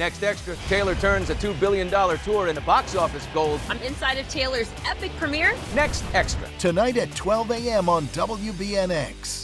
Next extra, Taylor turns a $2 billion tour into box office gold. I'm inside of Taylor's epic premiere. Next extra. Tonight at 12 a.m. on WBNX.